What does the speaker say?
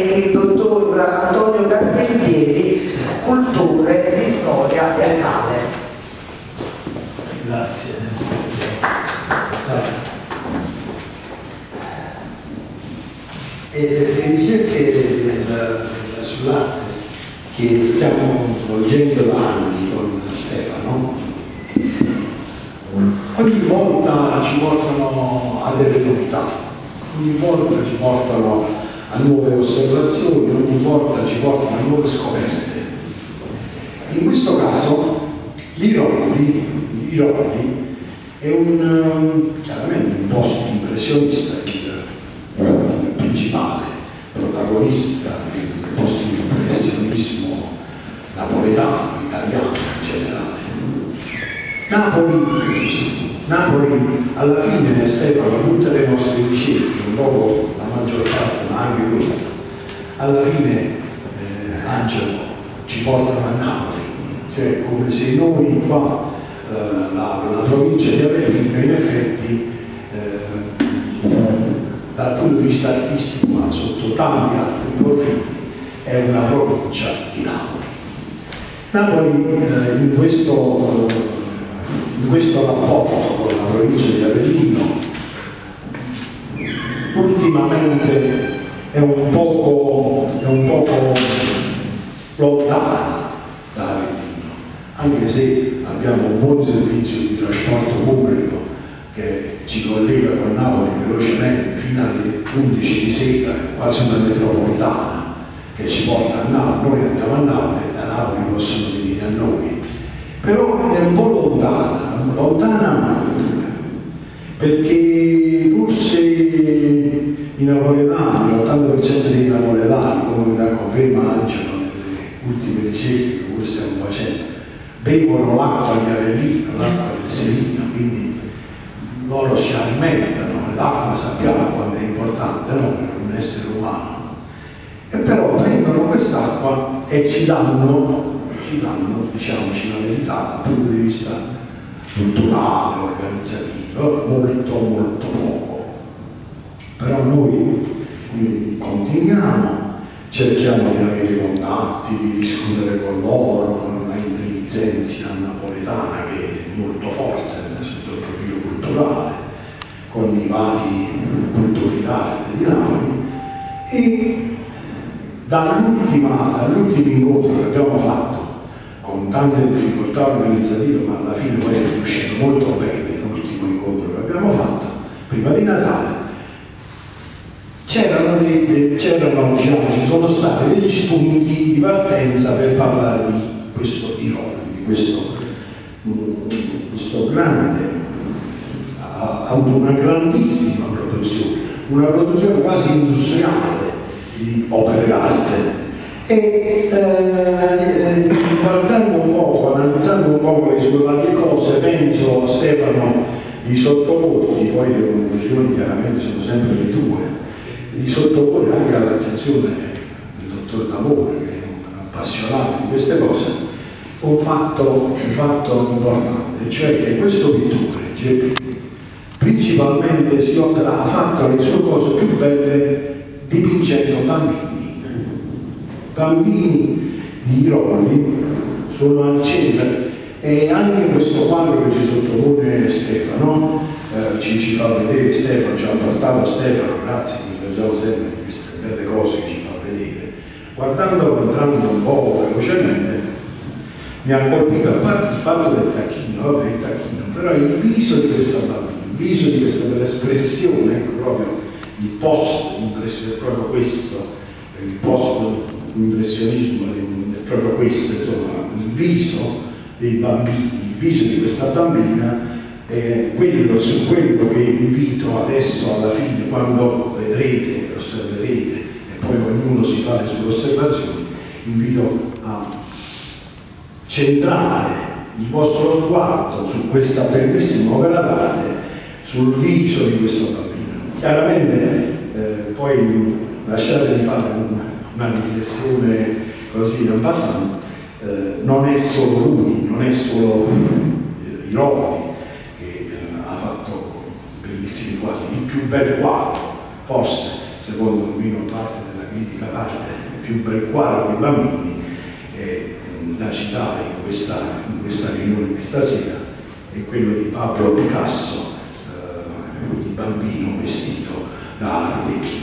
il dottor Antonio Carpenzieri, cultore di storia teatrale. Grazie. E le ricerche sull'arte che stiamo svolgendo da anni con Stefano ogni volta ci portano a delle novità, ogni volta ci portano a nuove osservazioni, ogni volta ci portano a nuove scoperte. In questo caso l'Iroli è un, chiaramente un posto impressionista, il principale protagonista del posto di impressionismo napoletano, italiano in generale. Napoli Napoli alla fine Stefano tutte le nostre ricerche, un po' la maggior parte, ma anche questa, alla fine eh, Angelo ci portano a Napoli, cioè come se noi qua, eh, la, la, provincia di Avellino in effetti eh, dal punto di vista artistico, ma sotto tanti altri profili, è una provincia di Napoli. Napoli eh, in questo in questo rapporto con la provincia di Avellino ultimamente è un poco, è un poco lontana da Avellino, anche se abbiamo un buon servizio di trasporto pubblico che ci collega con Napoli velocemente fino alle 11 di sera, quasi una metropolitana che ci porta a Napoli, noi andiamo a Napoli e da Napoli possono venire a noi però è un po' lontana, lontana perché forse i napoletani, l'80% dei napoletani, come da conferma Angelo nelle ultime ricerche che pure stiamo facendo, bevono l'acqua di Avellino, l'acqua del Serino, quindi loro si alimentano, l'acqua sappiamo quanto è importante no? per un essere umano. E però prendono quest'acqua e ci danno danno, diciamoci la verità, dal punto di vista culturale, organizzativo, molto molto poco. Però noi continuiamo, cerchiamo di avere contatti, di discutere con loro, con la intelligenza napoletana che è molto forte sotto il profilo culturale, con i vari cultori d'arte di Napoli e dall'ultimo dall incontro che abbiamo fatto tante difficoltà organizzative, ma alla fine poi è riuscito molto bene l'ultimo incontro che abbiamo fatto, prima di Natale, c'erano, c'erano diciamo, ci sono stati degli spunti di partenza per parlare di questo Tirolo, di questo, questo grande, ha avuto una grandissima produzione, una produzione quasi industriale di opere d'arte. E eh, un po', analizzando un po' le sue varie cose, penso a Stefano di sottoporti, poi le conclusioni chiaramente sono sempre le tue, di sottoporre anche all'attenzione del dottor D'Amore, che è un appassionato di queste cose, un fatto, un fatto importante, cioè che questo pittore, cioè, principalmente si ha fatto le sue cose più belle dipingendo bambini. Bambini di Iroli sono al centro e anche questo quadro che ci sottopone Stefano eh, ci, ci, fa vedere Stefano, ci ha portato Stefano, grazie, mi pensavo sempre di queste belle cose che ci fa vedere. Guardando, entrando un po' velocemente, mi ha colpito a parte il fatto del tacchino, vabbè il tacchino, però il viso di questa bambina, il viso di questa bell'espressione, ecco proprio il post, l'impressione è proprio questo, il post l'impressionismo è proprio questo, insomma, il viso dei bambini, il viso di questa bambina è quello su quello che invito adesso alla fine, quando vedrete, osserverete e poi ognuno si fa le sue osservazioni, invito a centrare il vostro sguardo su questa bellissima opera d'arte, sul viso di questo bambino. Chiaramente eh, poi lasciatemi fare un una riflessione così in passando, eh, non è solo lui, non è solo eh, Ironi che eh, ha fatto bellissimi quadri, il più bel quadro, forse secondo me non parte della critica d'arte più bel quadro dei bambini eh, da citare in questa, in questa riunione questa sera è quello di Pablo Picasso, eh, il bambino vestito da Arlecchino